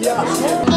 呀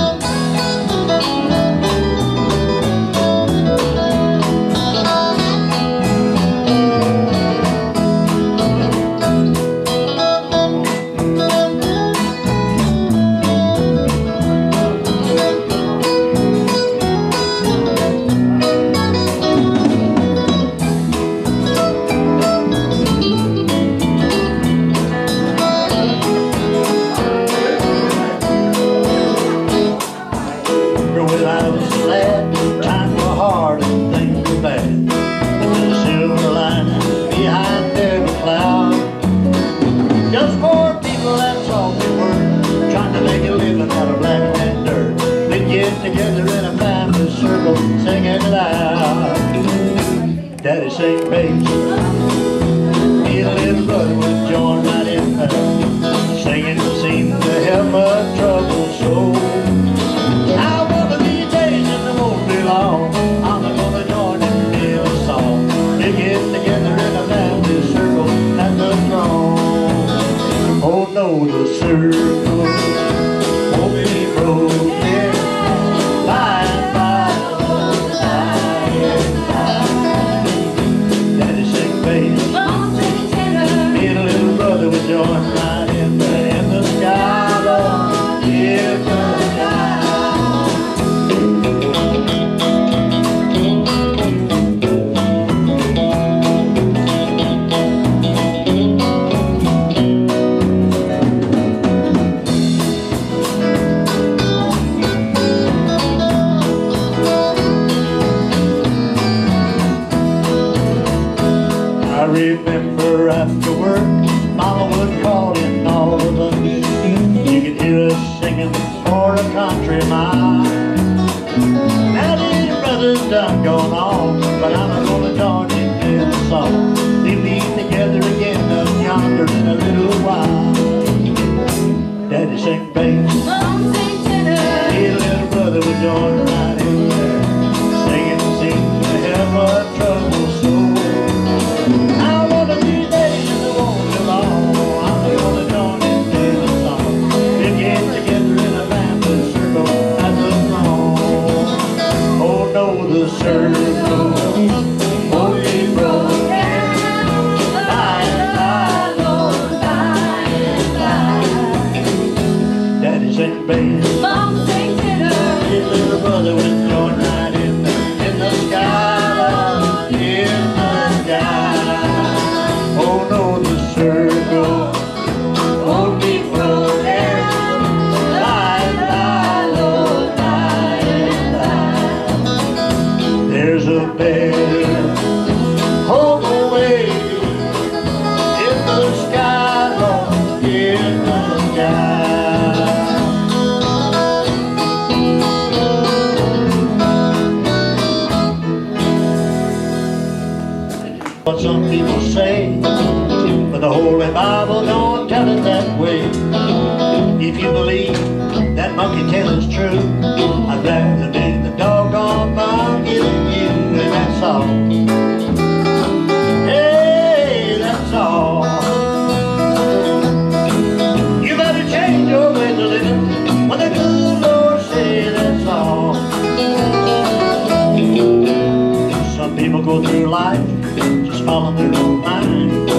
I remember after work, Mama would call in all of us. You could hear us singing for a country mile. Now this brother's done gone off, but I'm a gonna darn him in a song. They'll be together again up yonder in a little while. Daddy sang bass. Mom sang tenor. Hey, little brother would join us. church. people go through life just following their own mind.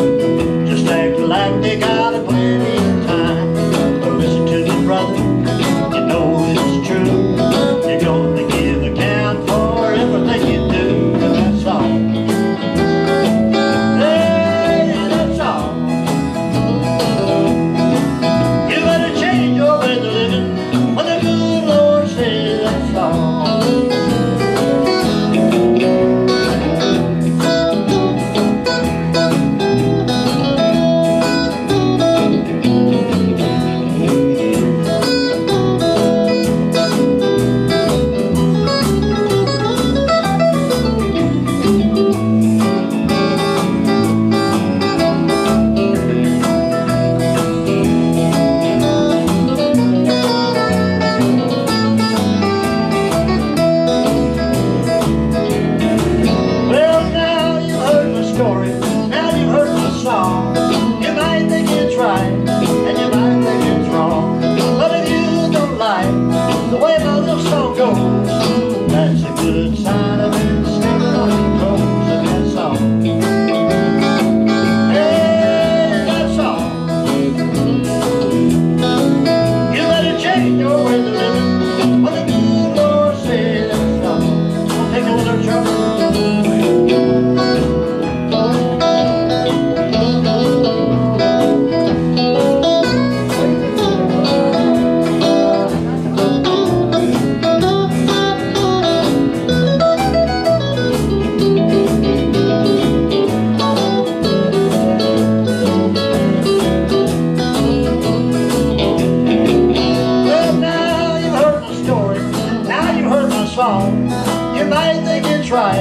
right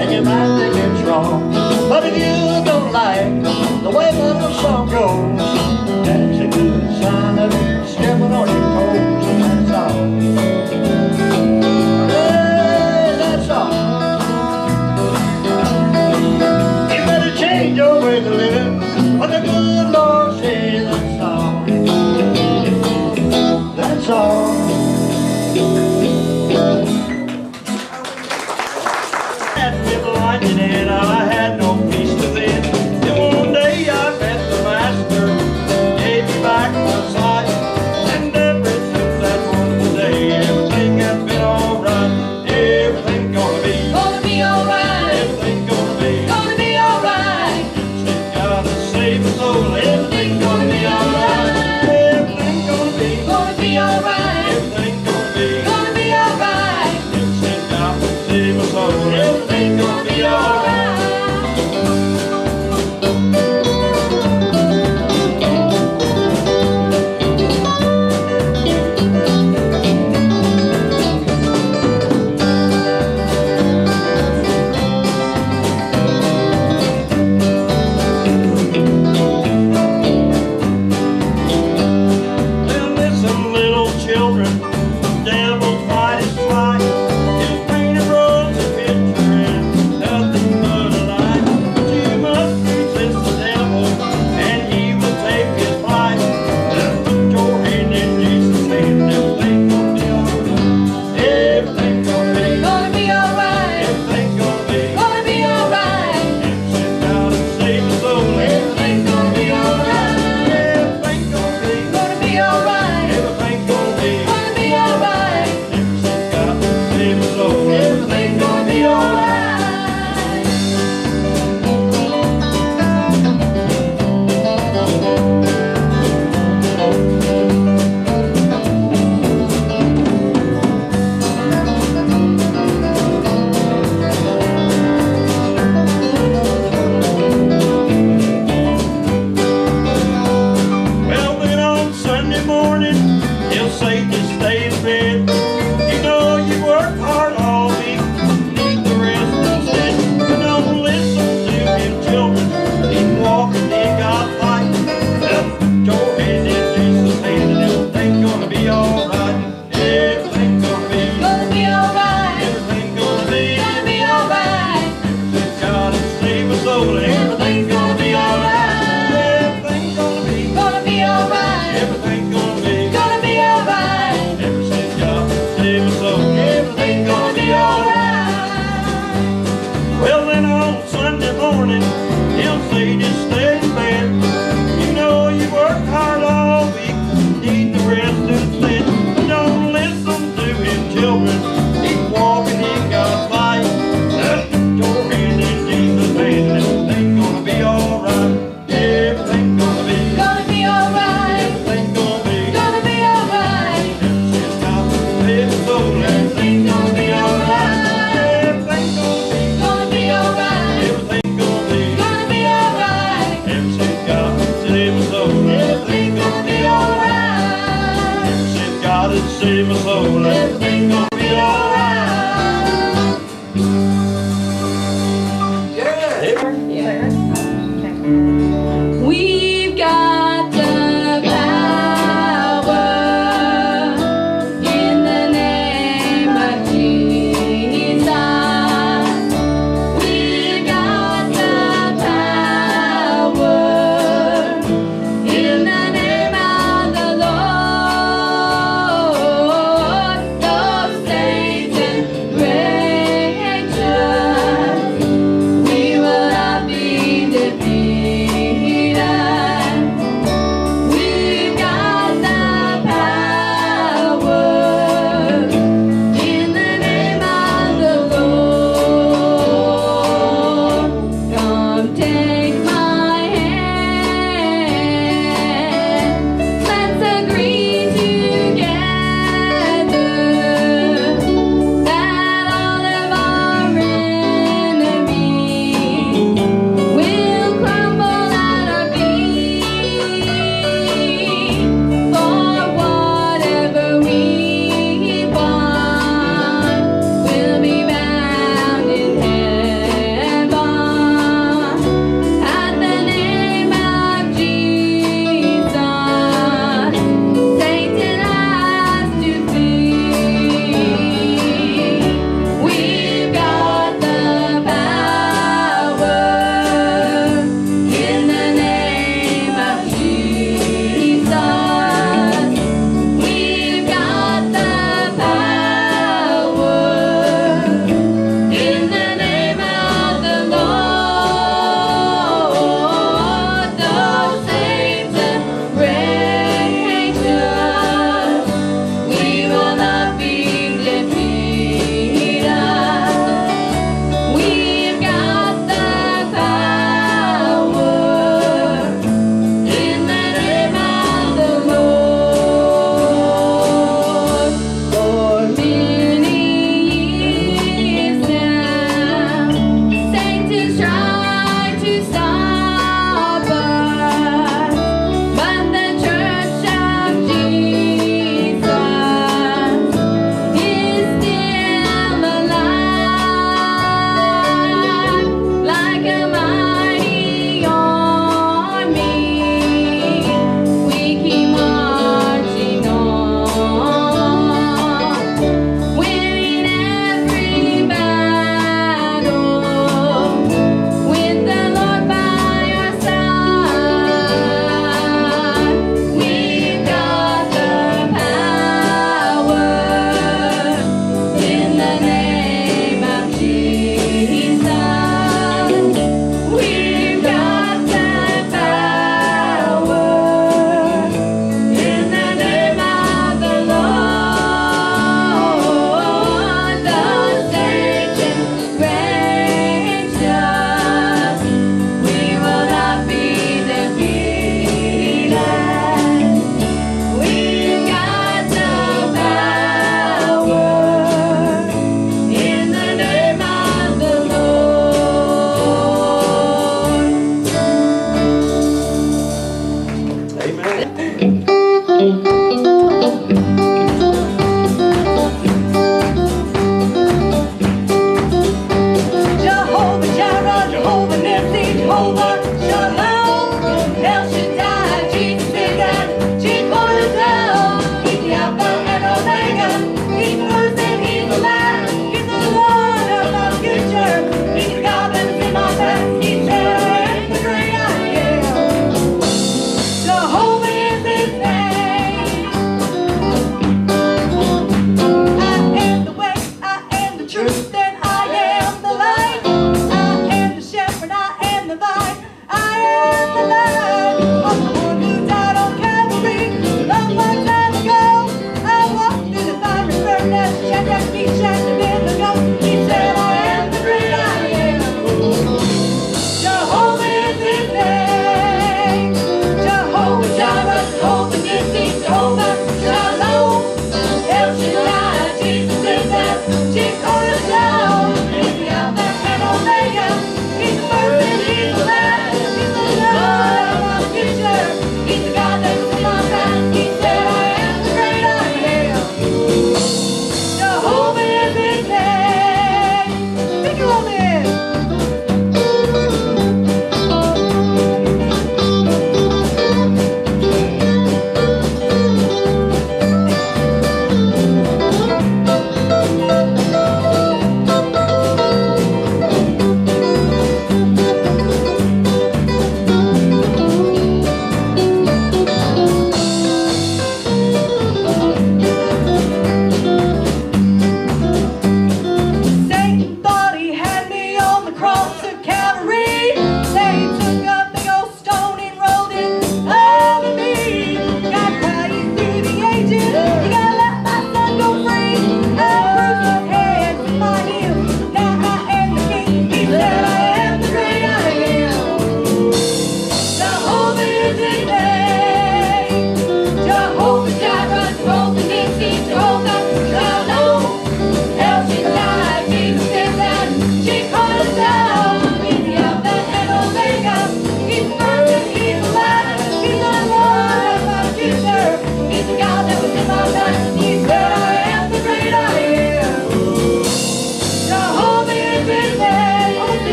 and you might think it's wrong. But if you don't like the way my song goes,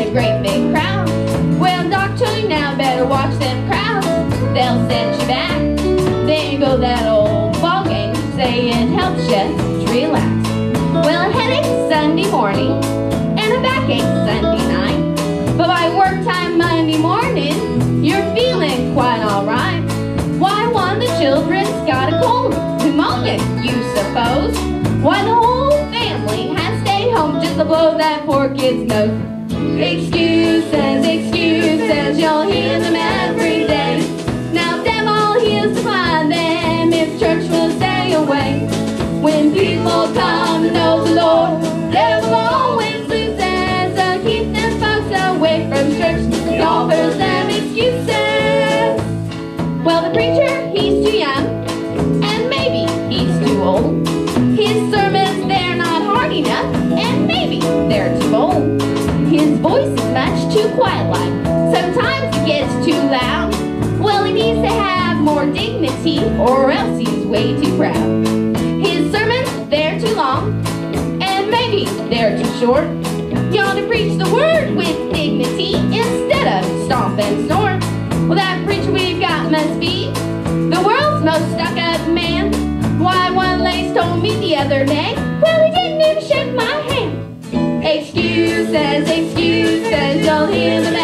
in a great big crowd. Well, doctor, now better watch them crowds. They'll send you back. There go that old ball game. Say it helps you to relax. Well, a headache Sunday morning and a backache Sunday night. But by work time Monday morning, you're feeling quite alright. Why, one, of the children's got a cold, pneumonia, you suppose. Why, the whole family has stayed home just to blow that poor kid's nose. Excuses, excuses, you'll hear. gets too loud. Well, he needs to have more dignity or else he's way too proud. His sermons, they're too long, and maybe they're too short. You ought to preach the word with dignity instead of stomp and snort. Well, that preacher we've got must be the world's most stuck-up man. Why, one lace told me the other day, well, he didn't even shake my hand. Excuses, excuses, you'll hear them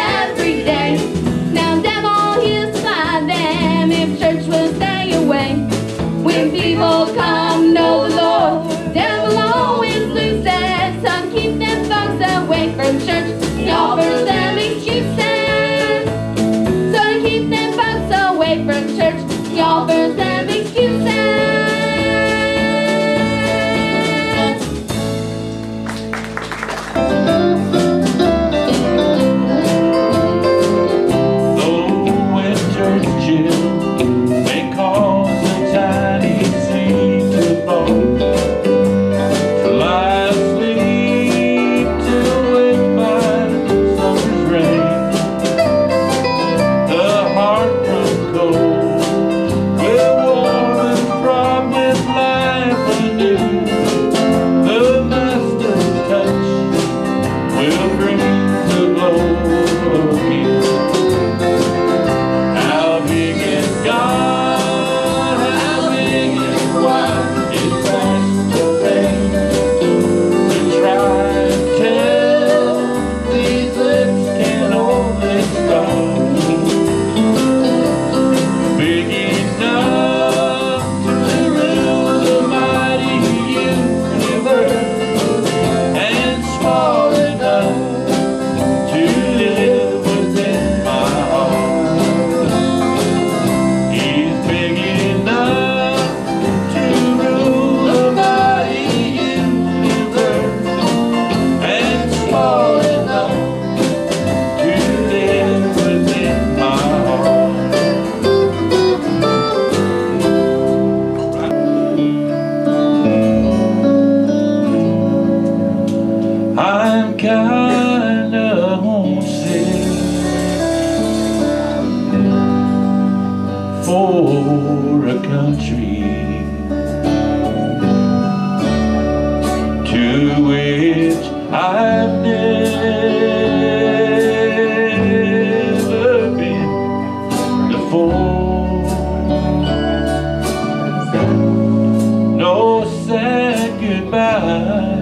goodbye.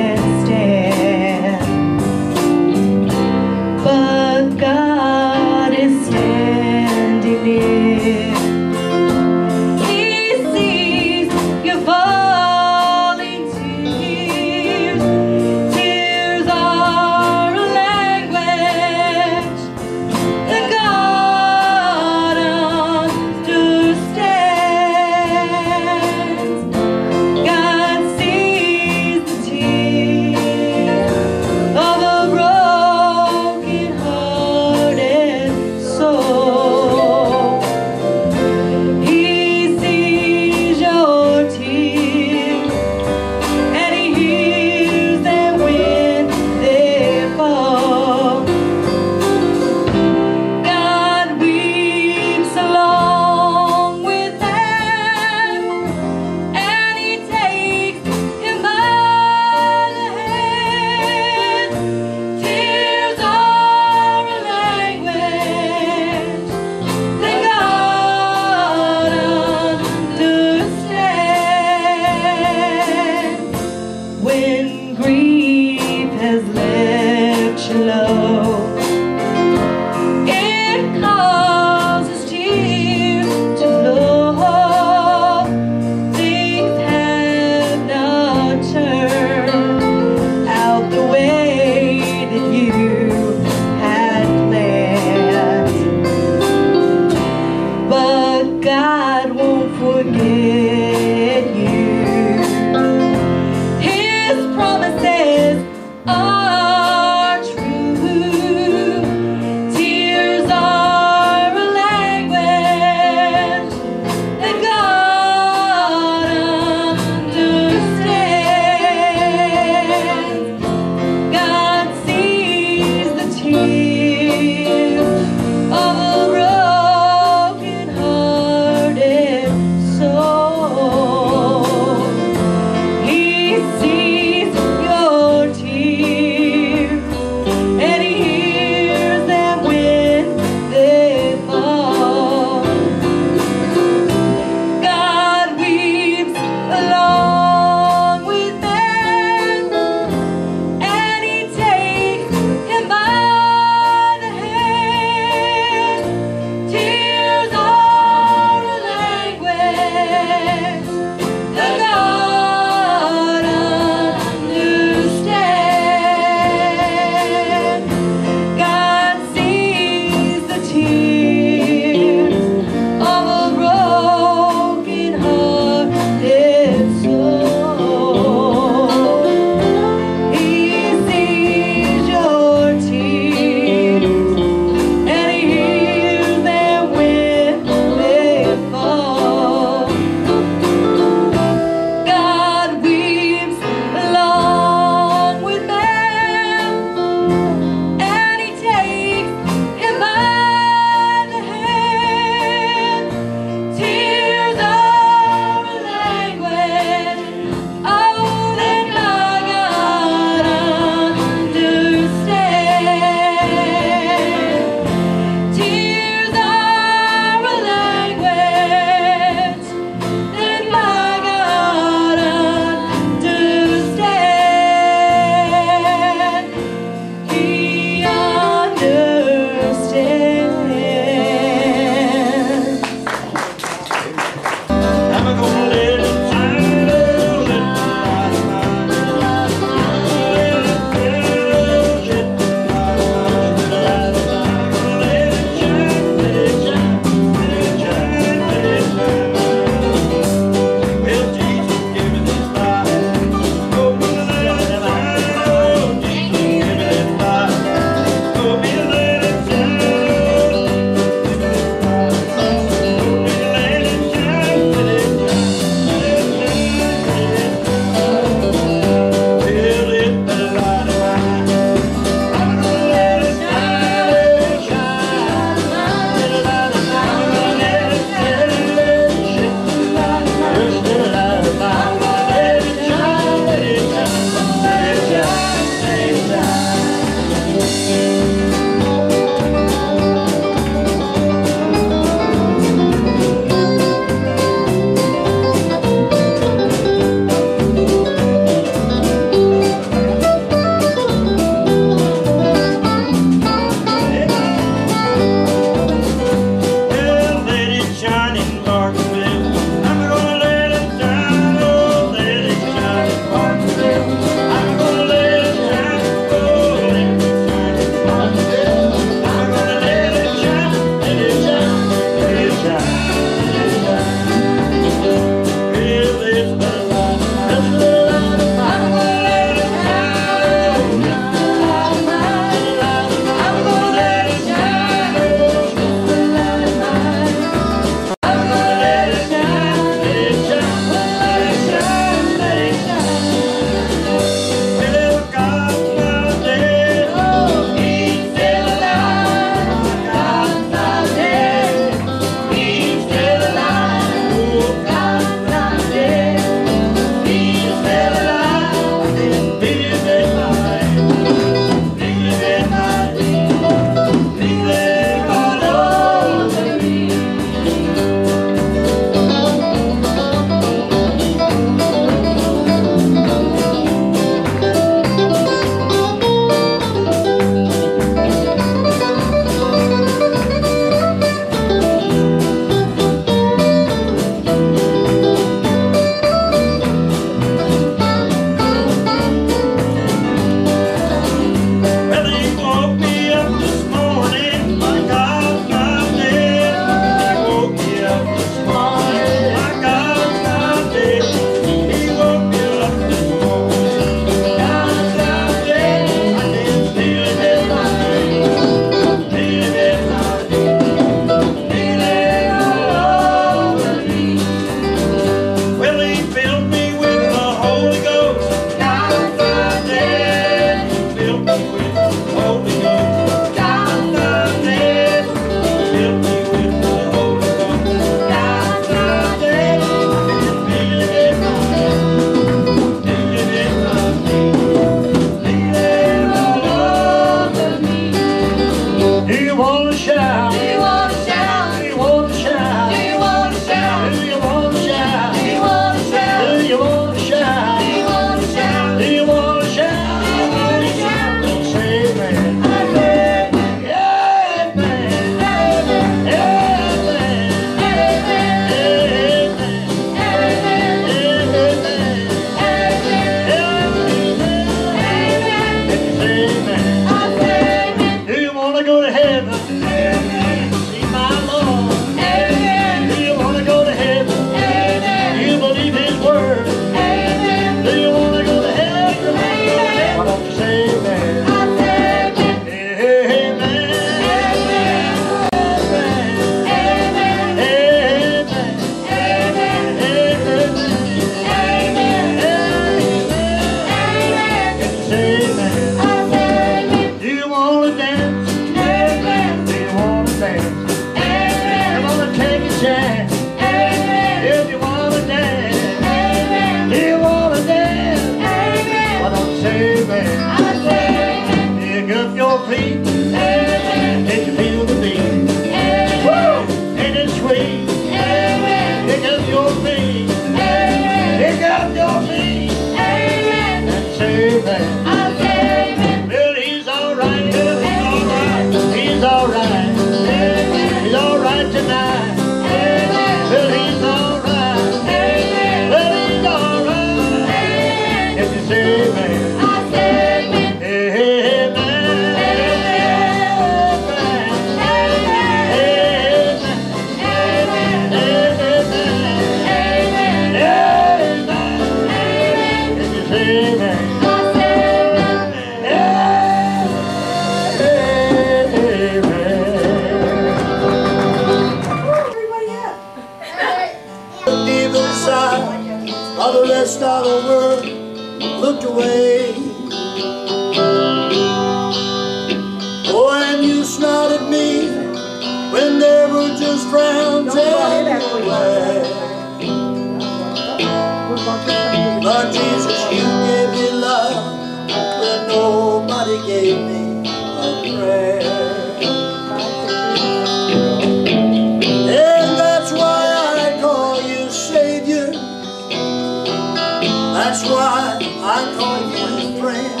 That's why I call you my friend.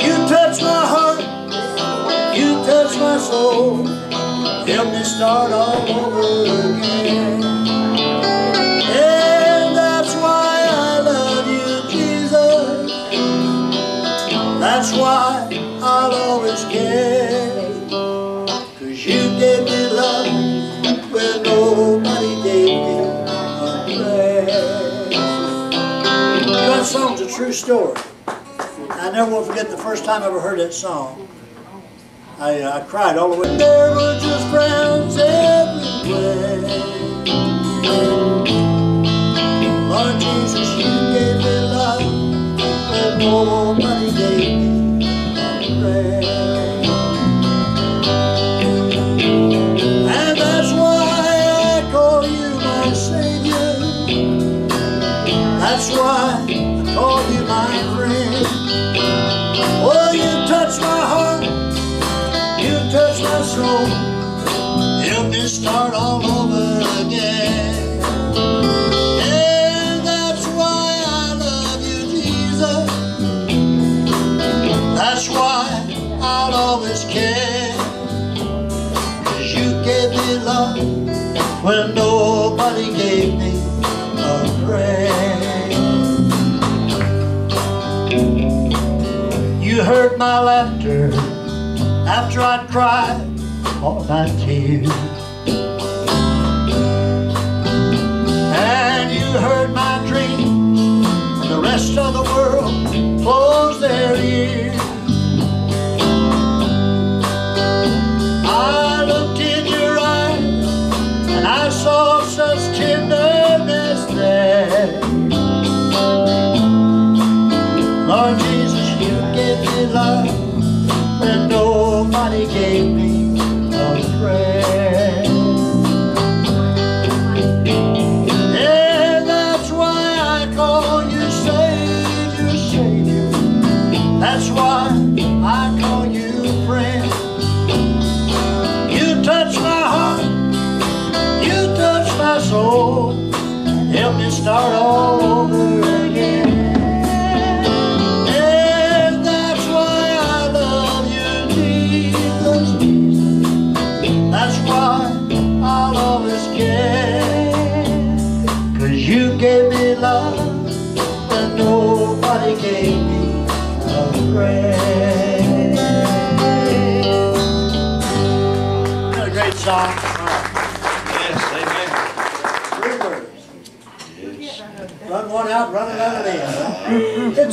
You touch my heart, you touch my soul. Help me start all over song's a true story. I never will forget the first time I ever heard that song. I, uh, I cried all the way. There were just frowns everywhere. Lord Jesus, you gave me love nobody gave me. That's why my. Help me start all over again. And that's why I love you, Jesus. That's why I'll always care. Cause you gave me love when nobody gave me a prayer. You heard my laughter after I'd cried all my tears. And you heard my dream when the rest of the world closed their ears.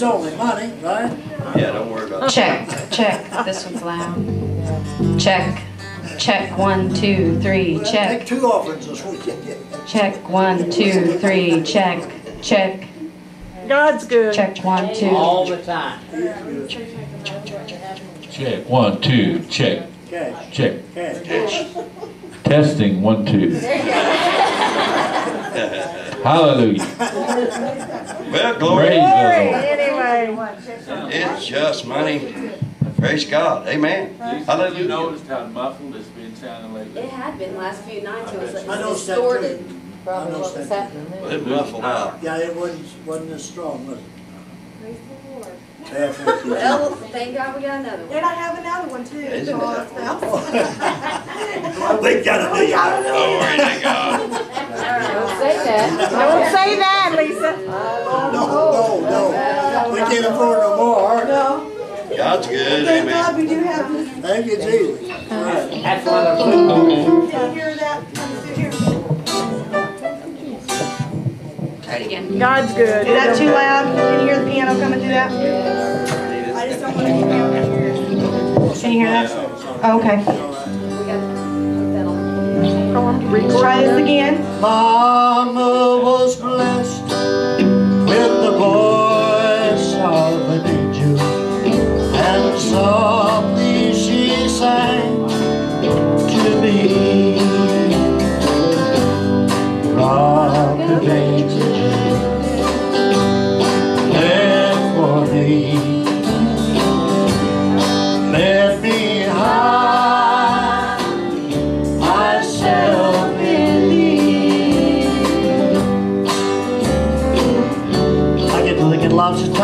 It's only money, right? Yeah, don't worry about it. Check, check. This one's loud. Check, check. One, two, three. We'll Check, Take two offerings this weekend. check. One, two, three. Check, check. God's good. Check one, two. all the time. Check, one, two, check, Cash, check. cash. Testing, one, two. Hallelujah. Well, glory. Praise. Anyway. It's just money. Praise God. Amen. You noticed how muffled it's been sounding lately? It had been last few nights, it was I noticed that distorted, too. probably what was that happening Well. It muffled out. Yeah, it wasn't, wasn't as strong, was it? Praise the Lord. Thank. Well, thank God we got another one. And I have another one too. Isn't so that- it's- We got a deal. Glory to God. Don't say that. Don't say that, Lisa. No, no, no. We can't afford no more. No. God's good. Thank Amen. God we do have this. Thank you, Jesus. Right. That's one. Can you hear that? Come sit here. Try it again. God's good. Is that too loud? Can you hear the piano coming through that? I just don't want to hear Can you hear that? Oh, Okay. On. Try this again. Mama was blessed with the voice of an angel, and softly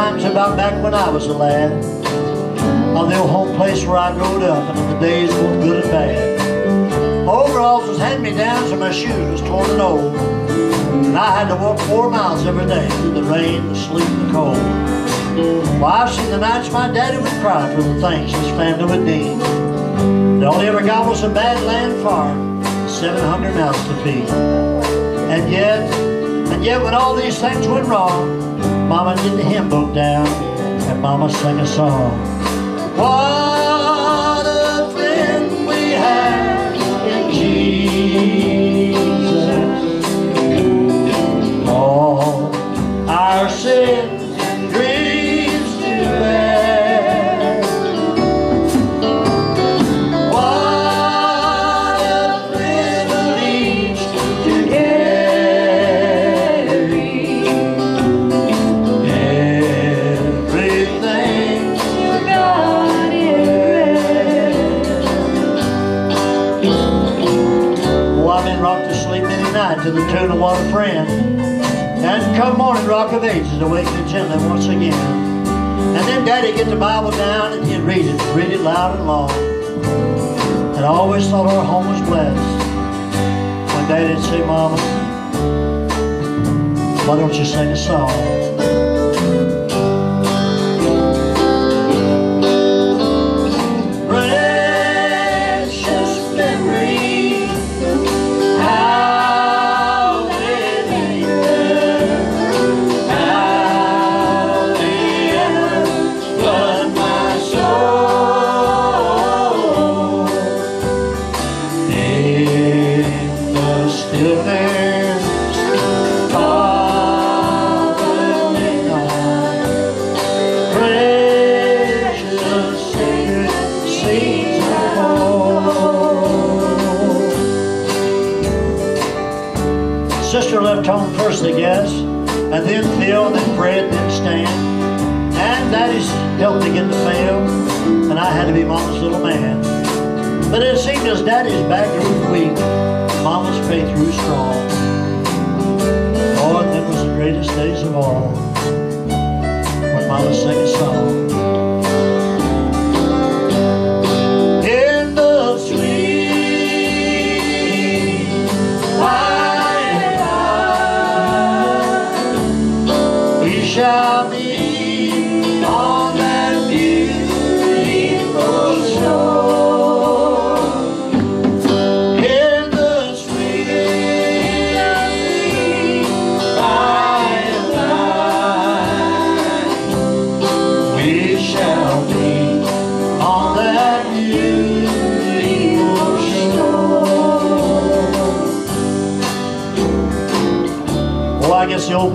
times about back when I was a lad. On the old home place where I growed up and the days both good and bad. Overalls was hand-me-downs and my shoes was torn and old. And I had to walk four miles every day through the rain, the sleet, and the cold. Well, I've seen the nights my daddy would cry for the things his family would need. And all he ever got was a bad land farm, 700 miles to feed. And yet, and yet when all these things went wrong, Mama did the hymn book down, and Mama sang a song. What say, Mama, why don't you sing a song? But it seemed as Daddy's back grew weak, Mama's faith grew strong. Oh, and was the greatest days of all, when Mama sang a song.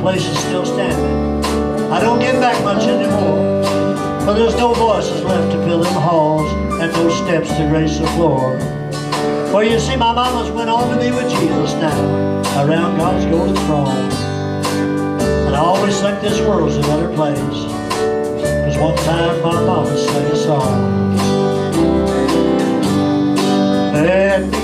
place is still standing. I don't get back much anymore, but there's no voices left to fill them halls and no steps to grace the floor. Well, you see, my mama's went on to be with Jesus now, around God's golden throne. And I always think this world's a better place, because one time my mama sang a song. Let